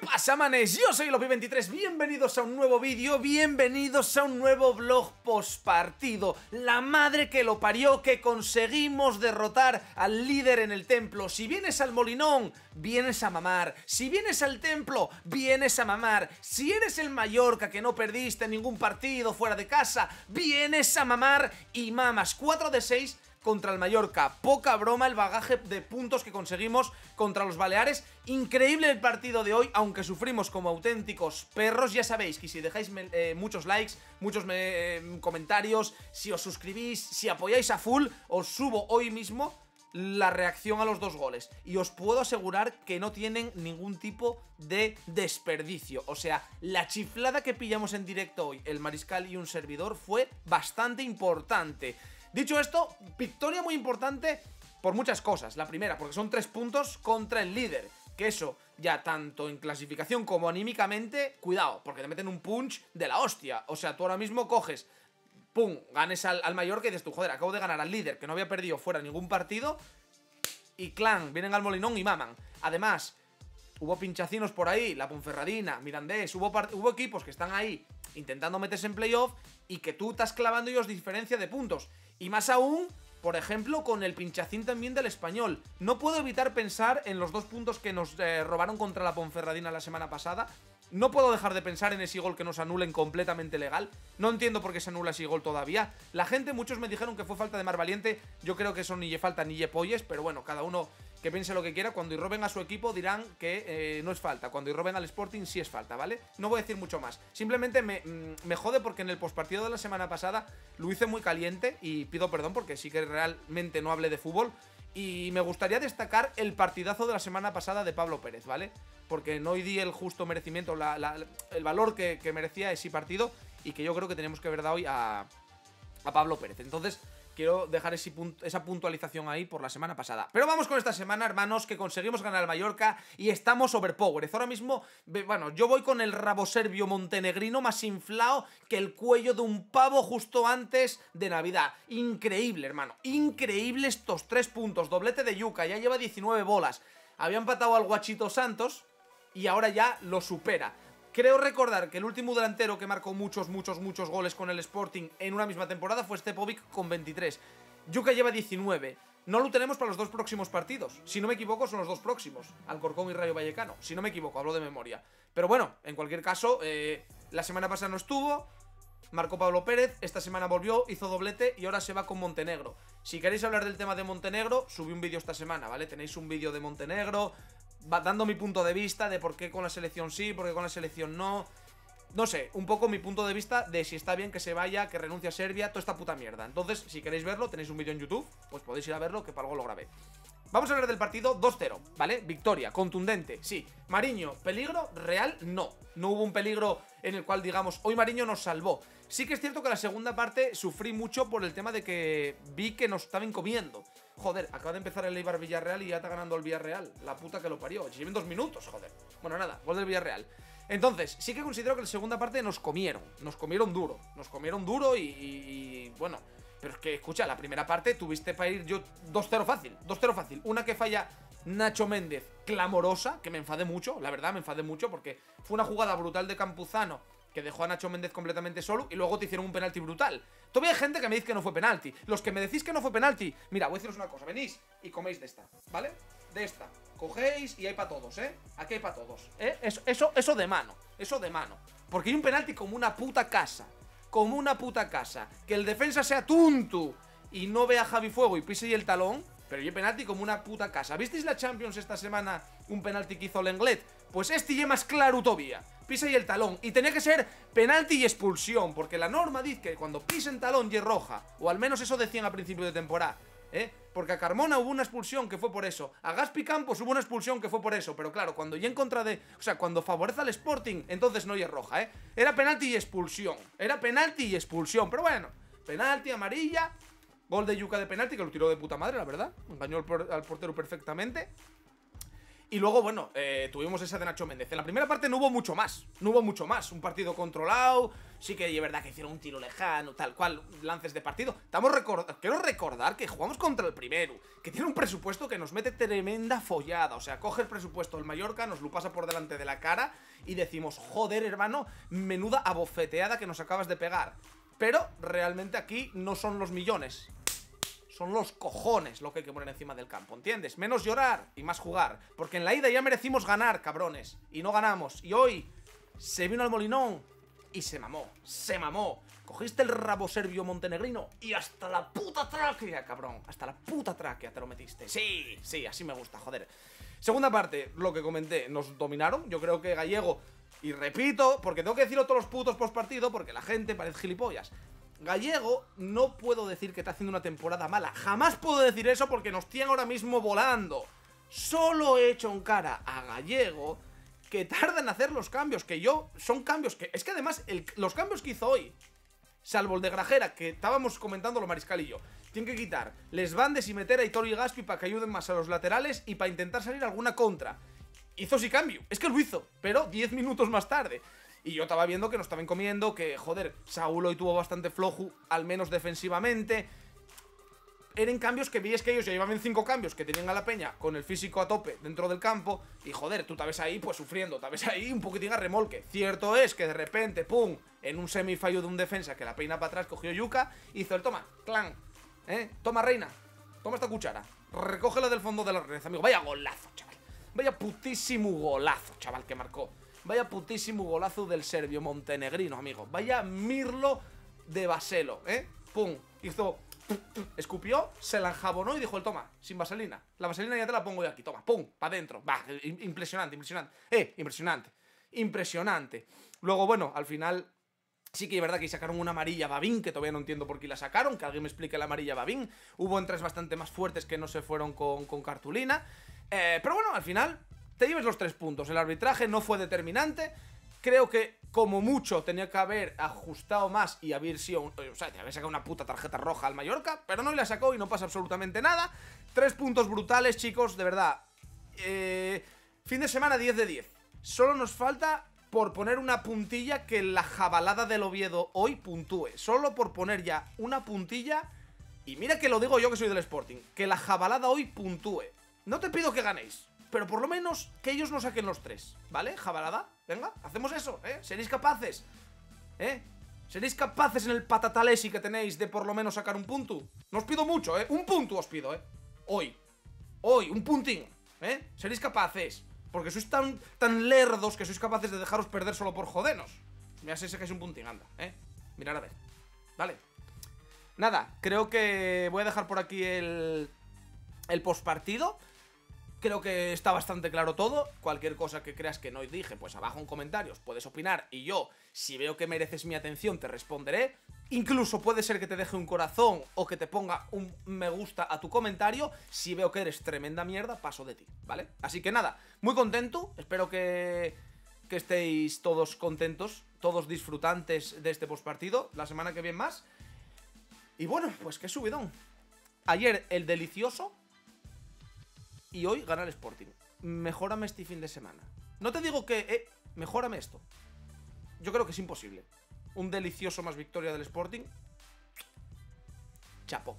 pasa, manes? Yo soy Lopi23, bienvenidos a un nuevo vídeo, bienvenidos a un nuevo vlog postpartido. La madre que lo parió, que conseguimos derrotar al líder en el templo. Si vienes al Molinón, vienes a mamar. Si vienes al templo, vienes a mamar. Si eres el Mallorca que no perdiste ningún partido fuera de casa, vienes a mamar y mamas. 4 de 6 contra el Mallorca. Poca broma el bagaje de puntos que conseguimos contra los Baleares. Increíble el partido de hoy, aunque sufrimos como auténticos perros. Ya sabéis que si dejáis eh, muchos likes, muchos eh, comentarios, si os suscribís, si apoyáis a full, os subo hoy mismo la reacción a los dos goles. Y os puedo asegurar que no tienen ningún tipo de desperdicio. O sea, la chiflada que pillamos en directo hoy, el mariscal y un servidor, fue bastante importante. Dicho esto, victoria muy importante por muchas cosas. La primera, porque son tres puntos contra el líder. Que eso, ya tanto en clasificación como anímicamente, cuidado, porque te meten un punch de la hostia. O sea, tú ahora mismo coges, pum, ganes al, al Mallorca y dices tú, joder, acabo de ganar al líder, que no había perdido fuera ningún partido. Y clan, vienen al Molinón y maman. Además, hubo pinchacinos por ahí, la Ponferradina, Mirandés, hubo, equipos que están ahí intentando meterse en playoff y que tú estás clavando ellos diferencia de puntos. Y más aún, por ejemplo, con el pinchacín también del español. No puedo evitar pensar en los dos puntos que nos eh, robaron contra la Ponferradina la semana pasada. No puedo dejar de pensar en ese gol que nos anulen completamente legal. No entiendo por qué se anula ese gol todavía. La gente, muchos me dijeron que fue falta de Mar Valiente. Yo creo que eso ni falta ni le polles, pero bueno, cada uno que piense lo que quiera, cuando irroben a su equipo dirán que eh, no es falta, cuando irroben al Sporting sí es falta, ¿vale? No voy a decir mucho más, simplemente me, mm, me jode porque en el postpartido de la semana pasada lo hice muy caliente y pido perdón porque sí que realmente no hablé de fútbol y me gustaría destacar el partidazo de la semana pasada de Pablo Pérez, ¿vale? Porque no di el justo merecimiento, el valor que, merecía ese partido y que yo creo que tenemos que ver hoy a, a Pablo Pérez. Entonces, quiero dejar esa puntualización ahí por la semana pasada. Pero vamos con esta semana, hermanos, que conseguimos ganar al Mallorca y estamos overpowered. Ahora mismo, bueno, yo voy con el rabo serbio montenegrino más inflado que el cuello de un pavo justo antes de Navidad. Increíble, hermano. Increíble estos tres puntos. Doblete de Yuca, ya lleva 19 bolas. Había empatado al Guachito Santos y ahora ya lo supera. Creo recordar que el último delantero que marcó muchos, muchos, muchos goles con el Sporting en una misma temporada fue Stepovic con 23. Yuka lleva 19. No lo tenemos para los dos próximos partidos. Si no me equivoco, son los dos próximos. Alcorcón y Rayo Vallecano. Si no me equivoco, hablo de memoria. Pero bueno, en cualquier caso, eh, la semana pasada no estuvo. Marcó Pablo Pérez, esta semana volvió, hizo doblete y ahora se va con Montenegro. Si queréis hablar del tema de Montenegro, subí un vídeo esta semana, ¿vale? Tenéis un vídeo de Montenegro, dando mi punto de vista de por qué con la selección sí, por qué con la selección no. No sé, un poco mi punto de vista de si está bien que se vaya, que renuncie a Serbia, toda esta puta mierda. Entonces, si queréis verlo, tenéis un vídeo en YouTube, pues podéis ir a verlo, que para algo lo grabé. Vamos a hablar del partido 2-0, ¿vale? Victoria, contundente, sí. Mariño, ¿peligro? Real, no. No hubo un peligro en el cual, digamos, hoy Mariño nos salvó. Sí que es cierto que la segunda parte sufrí mucho por el tema de que vi que nos estaban comiendo. Joder, acaba de empezar el Eibar Villarreal y ya está ganando el Villarreal. La puta que lo parió. Lleven dos minutos, joder. Bueno, nada, gol del Villarreal. Entonces, sí que considero que la segunda parte nos comieron. Nos comieron duro. Nos comieron duro y, bueno. Pero es que, escucha, la primera parte tuviste para ir yo 2-0 fácil. 2-0 fácil. Una que falla Nacho Méndez, clamorosa, que me enfadé mucho, la verdad, me enfadé mucho porque fue una jugada brutal de Campuzano que dejó a Nacho Méndez completamente solo y luego te hicieron un penalti brutal. Todavía hay gente que me dice que no fue penalti. Los que me decís que no fue penalti, mira, voy a deciros una cosa, venís y coméis de esta, ¿vale? De esta. Cogéis y hay para todos, ¿eh? Aquí hay para todos, ¿eh? Eso, eso, eso de mano, eso de mano. Porque hay un penalti como una puta casa. Como una puta casa. Que el defensa sea tuntu y no vea a Javi Fuego y pise y el talón. Pero hay penalti como una puta casa. ¿Visteis la Champions esta semana? Un penalti que hizo Lenglet. Pues este ya más claro todavía pisa y el talón. Y tenía que ser penalti y expulsión, porque la norma dice que cuando pisen talón y es roja, o al menos eso decían a principio de temporada. ¿Eh? Porque a Carmona hubo una expulsión que fue por eso. A Gaspi Campos hubo una expulsión que fue por eso. Pero claro, cuando ya en contra de. O sea, cuando favorece al Sporting, entonces no es roja, ¿eh? Era penalti y expulsión. Era penalti y expulsión. Pero bueno, penalti, amarilla. Gol de Yuca de penalti, que lo tiró de puta madre, la verdad. Engañó al portero perfectamente. Y luego, bueno, eh, tuvimos esa de Nacho Méndez. En la primera parte no hubo mucho más. No hubo mucho más. Un partido controlado. Sí que es verdad que hicieron un tiro lejano, tal cual, lances de partido. Estamos Quiero recordar que jugamos contra el primero. Que tiene un presupuesto que nos mete tremenda follada. O sea, coge el presupuesto del Mallorca, nos lo pasa por delante de la cara y decimos, joder, hermano, menuda abofeteada que nos acabas de pegar. Pero realmente aquí no son los millones. Son los cojones lo que hay que poner encima del campo, ¿entiendes? Menos llorar y más jugar. Porque en la ida ya merecimos ganar, cabrones. Y no ganamos. Y hoy se vino al molinón y se mamó. Se mamó. Cogiste el rabo serbio montenegrino y hasta la puta tráquea, cabrón. Hasta la puta tráquea te lo metiste. Sí, sí, así me gusta, joder. Segunda parte, lo que comenté, nos dominaron. Yo creo que Gallego, y repito, porque tengo que decirlo todos los putos post partido, porque la gente parece gilipollas. Gallego, no puedo decir que está haciendo una temporada mala. Jamás puedo decir eso porque nos tiene ahora mismo volando. Solo he hecho un cara a Gallego que tarda en hacer los cambios. Que yo, son cambios que. Es que además, los cambios que hizo hoy, salvo el de Grajera, que estábamos comentando lo Mariscal y yo, tienen que quitar les bandes y meter a Hitor y Gaspi para que ayuden más a los laterales y para intentar salir alguna contra. Hizo sí cambio. Es que lo hizo, pero 10 minutos más tarde. Y yo estaba viendo que nos estaban comiendo, que, joder, Saúl hoy tuvo bastante flojo, al menos defensivamente. Eran cambios que veías que ellos ya llevaban cinco cambios que tenían a la peña con el físico a tope dentro del campo. Y joder, tú te ves ahí pues sufriendo, te ves ahí un poquitín a remolque. Cierto es que de repente, pum, en un semifallo de un defensa que la peina para atrás cogió Yuka, hizo el toma, clan, ¿eh? Toma reina, toma esta cuchara, recógela del fondo de la red, amigo. Vaya golazo, chaval. Vaya putísimo golazo, chaval, que marcó. Vaya putísimo golazo del serbio montenegrino, amigo. Vaya mirlo de Baselo, ¿eh? Pum, hizo... Escupió, se la enjabonó y dijo el toma, sin vaselina. La vaselina ya te la pongo yo aquí, toma, pum, para adentro. Va, impresionante, impresionante. Eh, impresionante. Impresionante. Luego, bueno, al final Sí que es verdad que sacaron una amarilla a Babín, que todavía no entiendo por qué la sacaron, que alguien me explique la amarilla a Babín. Hubo entres bastante más fuertes que no se fueron con, cartulina. Eh, pero bueno, al final te lleves los tres puntos. El arbitraje no fue determinante. Creo que, como mucho, tenía que haber ajustado más y haber sido. O sea, que sacado una puta tarjeta roja al Mallorca, pero no la sacó y no pasa absolutamente nada. Tres puntos brutales, chicos, de verdad. Eh, fin de semana 10 de 10. Solo nos falta por poner una puntilla que la jabalada del Oviedo hoy puntúe. Solo por poner ya una puntilla. Y mira que lo digo yo que soy del Sporting. Que la jabalada hoy puntúe. No te pido que ganéis pero por lo menos que ellos no saquen los tres, ¿vale? Jabalada, venga, hacemos eso, ¿eh? ¿Seréis capaces? ¿Eh? ¿Seréis capaces en el patatalesi que tenéis de por lo menos sacar un punto? No os pido mucho, ¿eh? Un punto os pido, ¿eh? Hoy. Hoy, un puntín, ¿eh? ¿Seréis capaces? Porque sois tan, tan lerdos que sois capaces de dejaros perder solo por jodenos. Mira, sé que es un puntín, anda, ¿eh? Mirad a ver. Vale. Nada, creo que voy a dejar por aquí el, el postpartido. Creo que está bastante claro todo. Cualquier cosa que creas que no dije, pues abajo en comentarios puedes opinar y yo, si veo que mereces mi atención, te responderé. Incluso puede ser que te deje un corazón o que te ponga un me gusta a tu comentario. Si veo que eres tremenda mierda, paso de ti, ¿vale? Así que nada, muy contento. Espero que, que estéis todos contentos, todos disfrutantes de este postpartido. La semana que viene más. Y bueno, pues qué subidón. Ayer el delicioso y hoy gana el Sporting. Mejórame este fin de semana. No te digo que, eh, mejórame esto. Yo creo que es imposible. Un delicioso más victoria del Sporting. Chapo.